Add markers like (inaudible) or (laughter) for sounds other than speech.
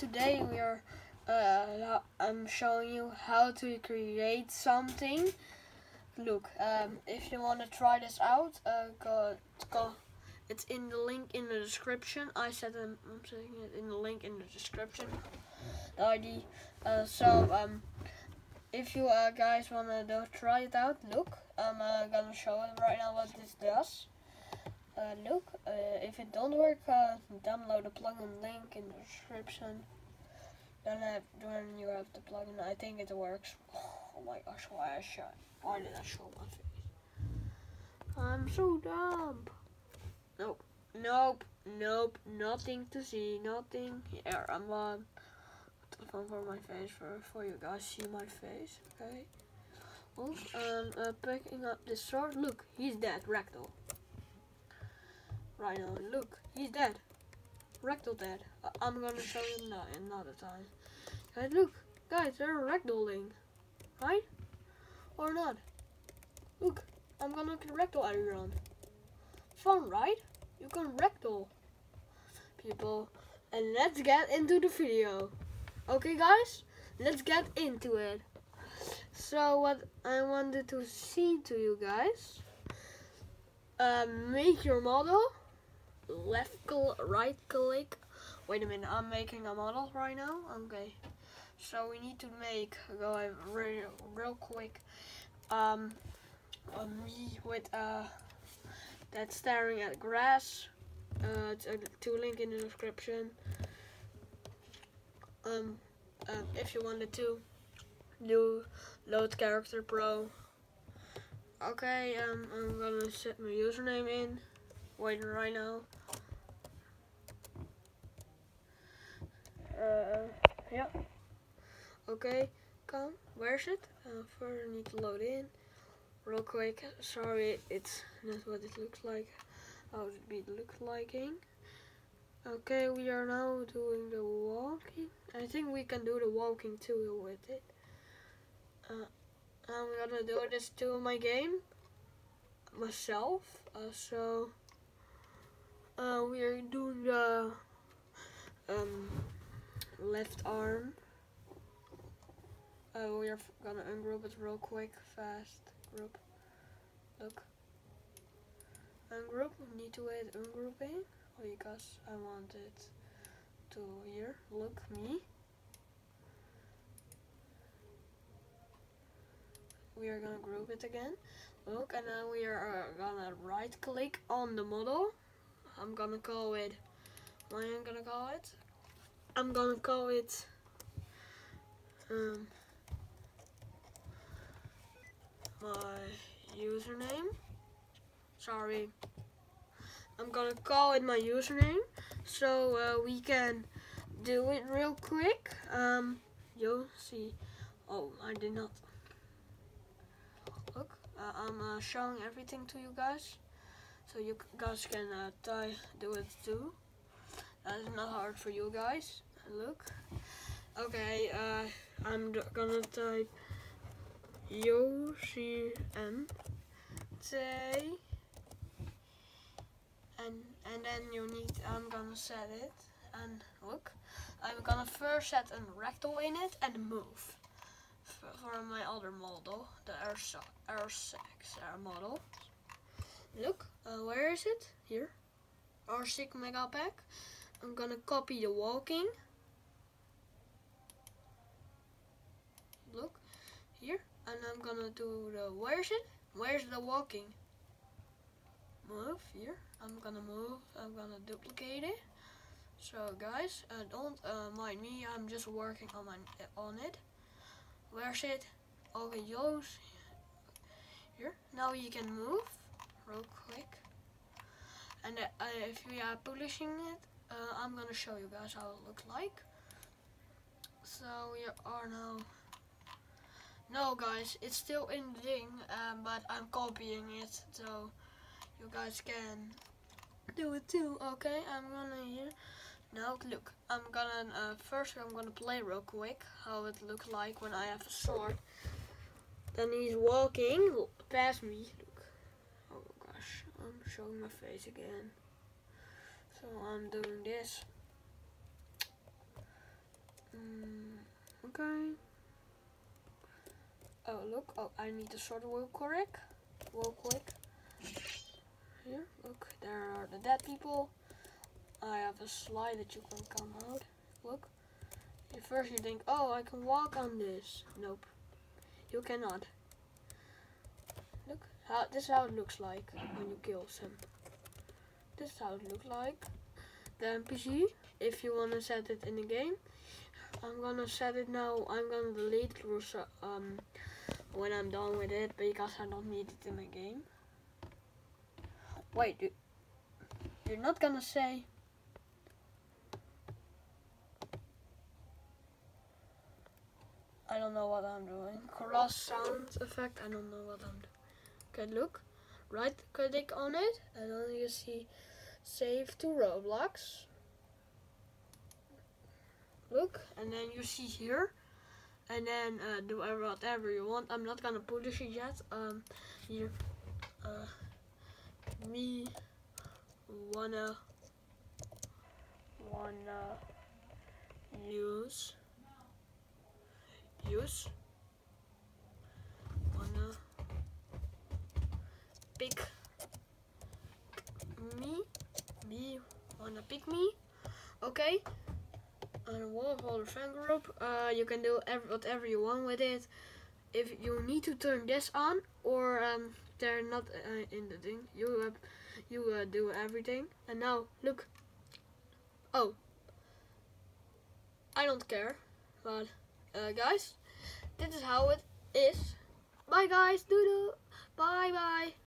today we are uh, I'm showing you how to create something. Look um, if you want to try this out uh, go, go it's in the link in the description. I said I'm, I'm saying it in the link in the description. The ID uh, so um, if you uh, guys want to try it out look I'm uh, gonna show it right now what this does uh, look, uh, if it don't work, uh, download the plugin link in the description. Then, have, then you have the plugin. I think it works. (sighs) Oh my gosh, why I show? Why did I show my face? I'm so dumb. Nope, nope, nope. Nothing to see. Nothing. Here, I'm on. Telephone for my face for for you guys see my face. Okay. Um, uh, picking up this sword. Look, he's dead. Ragdoll. Rhino. Look, he's dead. Ragdoll dead. I am gonna show you that another time. Guys, look. Guys, they're ragdolling. Right? Or not? Look, I'm gonna ragdoll everyone. Fun, right? You can ragdoll people. And let's get into the video. Okay, guys? Let's get into it. So, what I wanted to see to you guys. Uh, make your model left click, right click. Wait a minute, I'm making a model right now. Okay, so we need to make go real, real quick. Um, me with uh that staring at grass. Uh, a two link in the description. Um, um, if you wanted to do load character pro. Okay, um, I'm gonna set my username in. Waiting right now. Uh, yeah. Okay, come. Where's it? Uh, first I need to load in. Real quick. Sorry, it's not what it looks like. How it be look liking. Okay, we are now doing the walking. I think we can do the walking too with it. Uh, I'm gonna do this to my game myself. Uh, so uh, we are doing the um, left arm. Uh, we are gonna ungroup it real quick, fast. Group. Look. Ungroup. We need to wait ungrouping because I want it to here. Look, me. We are gonna group it again. Look, and then we are uh, gonna right click on the model. I'm gonna call it. What am I gonna call it? I'm gonna call it um, my username. Sorry. I'm gonna call it my username so uh, we can do it real quick. Um, you'll see. Oh, I did not. Look, uh, I'm uh, showing everything to you guys so you guys can uh, do it too. That is not hard for you guys. Look. Okay, uh, I'm gonna type Yoshi and say and and then you need I'm gonna set it and look I'm gonna first set a ragdoll in it and move for, my other model the R6 R model look uh, where is it here R6 mega pack I'm gonna copy the walking. Look, here. And I'm gonna do the, where's it? Where's the walking? Move, here. I'm gonna move, I'm gonna duplicate it. So guys, uh, don't uh, mind me, I'm just working on, my, on it. Where's it? Okay, yours. Here. Now you can move real quick. And uh, if we are publishing it, uh, I'm gonna show you guys how it looks like. So we are now. No, guys, it's still in the thing, um, but I'm copying it so you guys can do it too. Okay, I'm gonna here. Now look, I'm gonna uh, first I'm gonna play real quick how it looks like when I have a sword. Then he's walking past me. Gosh, I'm showing my face again. So I'm doing this. Mm, okay. Oh look, oh I need to sort real quick. Real quick. Here, look, there are the dead people. I have a slide that you can come out. Look. At first you think, oh I can walk on this. Nope. You cannot. How this is how it looks like when you kill him. This is how it looks like. The NPC, if you wanna set it in the game, I'm gonna set it now. I'm gonna delete it um, when I'm done with it because I don't need it in the game. Wait, you, you're not gonna say. I don't know what I'm doing. Cross sound effect. I don't know what I'm doing. Okay, look. Right click on it, and then you see save to Roblox. Look and then you see here. And then uh, do whatever you want. I'm not gonna publish it yet. Um here uh, me wanna wanna use use wanna pick me me wanna pick me okay And a Warhol fan group. Uh, you can do whatever you want with it. If you need to turn this on or um, they're not uh, in the thing, you uh, you uh, do everything. And now look. Oh, I don't care, but uh, guys, this is how it is. Bye guys, doodle. Bye bye.